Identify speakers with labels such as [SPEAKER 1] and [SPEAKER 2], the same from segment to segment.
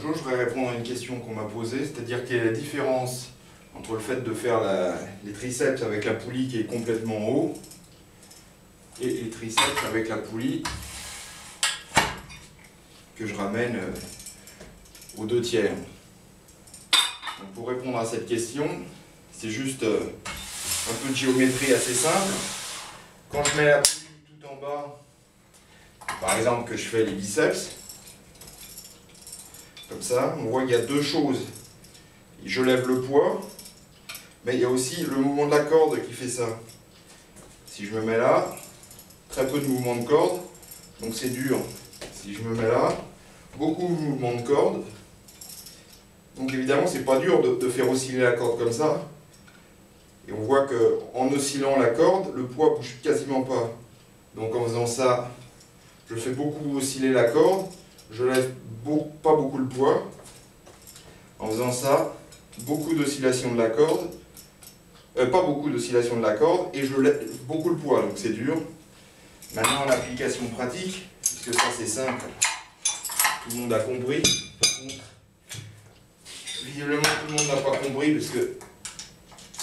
[SPEAKER 1] Bonjour, je voudrais répondre à une question qu'on m'a posée, c'est-à-dire quelle est la différence entre le fait de faire les triceps avec la poulie qui est complètement haut et les triceps avec la poulie que je ramène euh, aux deux tiers. pour répondre à cette question, c'est juste euh, un peu de géométrie assez simple. Quand je mets la poulie tout en bas, par exemple que je fais les biceps, comme ça, on voit qu'il y a deux choses. Je lève le poids, mais il y a aussi le mouvement de la corde qui fait ça. Si je me mets là, très peu de mouvement de corde, donc c'est dur. Si je me mets là, beaucoup de mouvement de corde. Donc évidemment, c'est pas dur de, faire osciller la corde comme ça. Et on voit qu'en oscillant la corde, le poids bouge quasiment pas. Donc en faisant ça, je fais beaucoup osciller la corde, je lève pas beaucoup le poids. En faisant ça, beaucoup d'oscillation de la corde, euh, pas beaucoup d'oscillation de la corde, et je lève beaucoup le poids, donc c'est dur. Maintenant, l'application pratique, puisque ça c'est simple, tout le monde a compris. visiblement tout le monde n'a pas compris, parce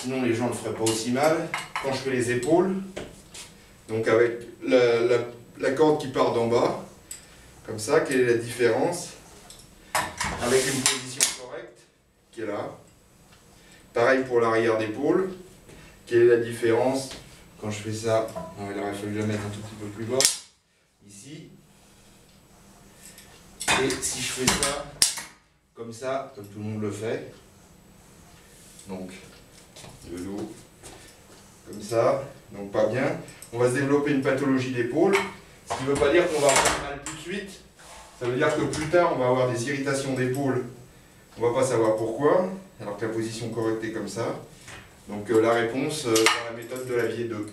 [SPEAKER 1] sinon les gens ne feraient pas aussi mal. Quand je fais les épaules, donc avec la corde qui part d'en bas, comme ça, quelle est la différence Avec une position correcte, qui est là? Pareil pour l'arrière d'épaule. Quelle est la différence quand je fais ça? Il aurait fallu le mettre un tout petit peu plus bas. Ici. Et si je fais ça, comme ça, comme tout le monde le fait. Donc, de l'eau, comme ça. Donc pas bien. On va se développer une pathologie d'épaule. Ce qui ne veut pas dire qu'on va avoir mal Ça veut dire que plus tard, on va avoir des irritations d'épaule. On ne va pas savoir pourquoi, alors que la position correcte est comme ça. Donc euh, la réponse euh, dans la méthode de la vie est 2.